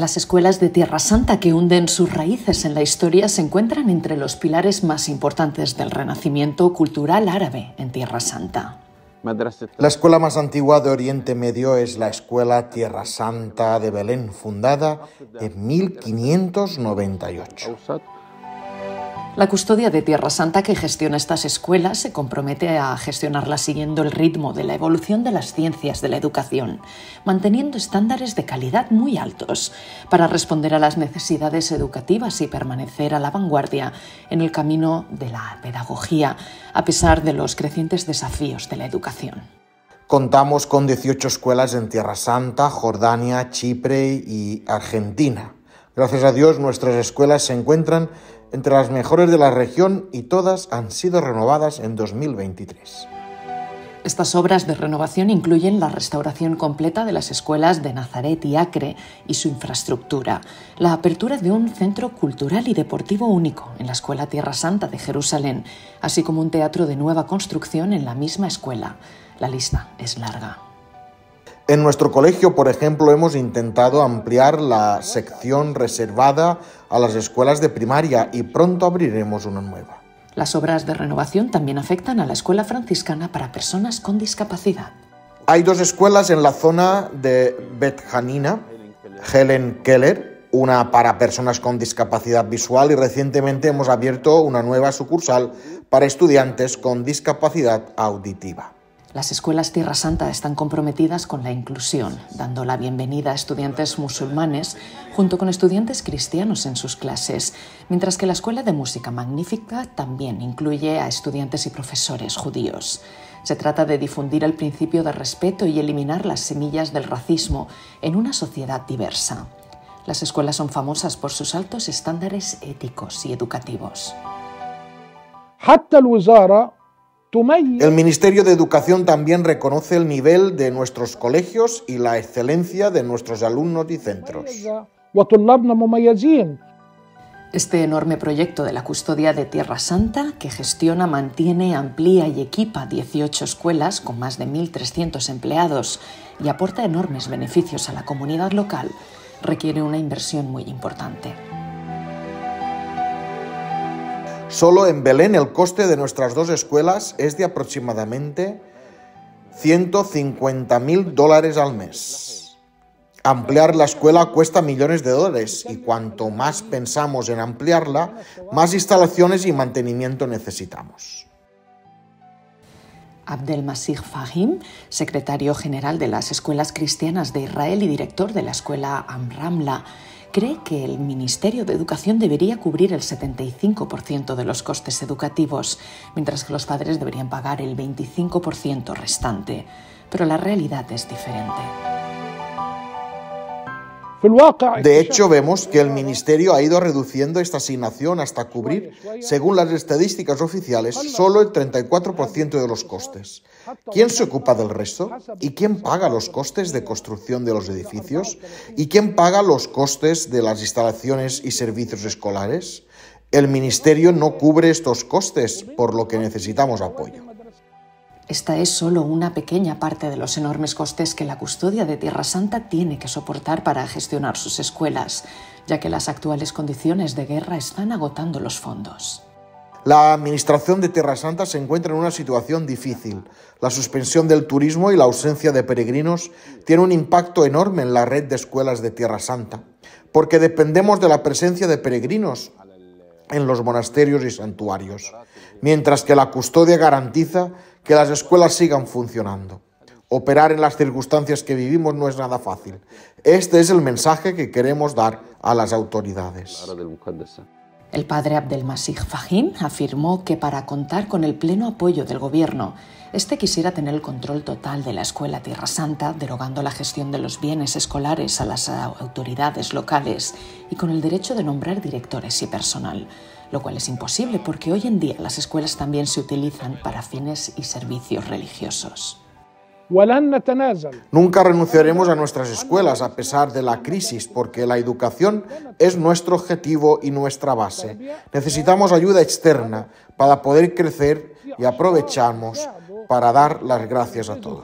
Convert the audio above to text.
Las escuelas de Tierra Santa que hunden sus raíces en la historia se encuentran entre los pilares más importantes del renacimiento cultural árabe en Tierra Santa. La escuela más antigua de Oriente Medio es la Escuela Tierra Santa de Belén, fundada en 1598. La custodia de Tierra Santa que gestiona estas escuelas se compromete a gestionarlas siguiendo el ritmo de la evolución de las ciencias de la educación, manteniendo estándares de calidad muy altos para responder a las necesidades educativas y permanecer a la vanguardia en el camino de la pedagogía, a pesar de los crecientes desafíos de la educación. Contamos con 18 escuelas en Tierra Santa, Jordania, Chipre y Argentina. Gracias a Dios nuestras escuelas se encuentran entre las mejores de la región y todas han sido renovadas en 2023. Estas obras de renovación incluyen la restauración completa de las escuelas de Nazaret y Acre y su infraestructura, la apertura de un centro cultural y deportivo único en la Escuela Tierra Santa de Jerusalén, así como un teatro de nueva construcción en la misma escuela. La lista es larga. En nuestro colegio, por ejemplo, hemos intentado ampliar la sección reservada a las escuelas de primaria y pronto abriremos una nueva. Las obras de renovación también afectan a la escuela franciscana para personas con discapacidad. Hay dos escuelas en la zona de Bet Hanina, Helen Keller, una para personas con discapacidad visual y recientemente hemos abierto una nueva sucursal para estudiantes con discapacidad auditiva. Las escuelas Tierra Santa están comprometidas con la inclusión, dando la bienvenida a estudiantes musulmanes junto con estudiantes cristianos en sus clases, mientras que la Escuela de Música Magnífica también incluye a estudiantes y profesores judíos. Se trata de difundir el principio de respeto y eliminar las semillas del racismo en una sociedad diversa. Las escuelas son famosas por sus altos estándares éticos y educativos. El Ministerio de Educación también reconoce el nivel de nuestros colegios y la excelencia de nuestros alumnos y centros. Este enorme proyecto de la custodia de Tierra Santa, que gestiona, mantiene, amplía y equipa 18 escuelas con más de 1.300 empleados y aporta enormes beneficios a la comunidad local, requiere una inversión muy importante. Solo en Belén el coste de nuestras dos escuelas es de aproximadamente 150 mil dólares al mes. Ampliar la escuela cuesta millones de dólares y cuanto más pensamos en ampliarla, más instalaciones y mantenimiento necesitamos. Abdelmasih Fahim, secretario general de las Escuelas Cristianas de Israel y director de la Escuela Amramla, cree que el Ministerio de Educación debería cubrir el 75% de los costes educativos, mientras que los padres deberían pagar el 25% restante. Pero la realidad es diferente. De hecho, vemos que el Ministerio ha ido reduciendo esta asignación hasta cubrir, según las estadísticas oficiales, solo el 34% de los costes. ¿Quién se ocupa del resto? ¿Y quién paga los costes de construcción de los edificios? ¿Y quién paga los costes de las instalaciones y servicios escolares? El Ministerio no cubre estos costes, por lo que necesitamos apoyo. Esta es solo una pequeña parte de los enormes costes que la custodia de Tierra Santa tiene que soportar para gestionar sus escuelas, ya que las actuales condiciones de guerra están agotando los fondos. La administración de Tierra Santa se encuentra en una situación difícil. La suspensión del turismo y la ausencia de peregrinos tiene un impacto enorme en la red de escuelas de Tierra Santa, porque dependemos de la presencia de peregrinos en los monasterios y santuarios, mientras que la custodia garantiza que las escuelas sigan funcionando. Operar en las circunstancias que vivimos no es nada fácil. Este es el mensaje que queremos dar a las autoridades. El padre Abdelmasih Fahim afirmó que para contar con el pleno apoyo del gobierno, este quisiera tener el control total de la escuela Tierra Santa, derogando la gestión de los bienes escolares a las autoridades locales y con el derecho de nombrar directores y personal lo cual es imposible porque hoy en día las escuelas también se utilizan para fines y servicios religiosos. Nunca renunciaremos a nuestras escuelas a pesar de la crisis, porque la educación es nuestro objetivo y nuestra base. Necesitamos ayuda externa para poder crecer y aprovechamos para dar las gracias a todos.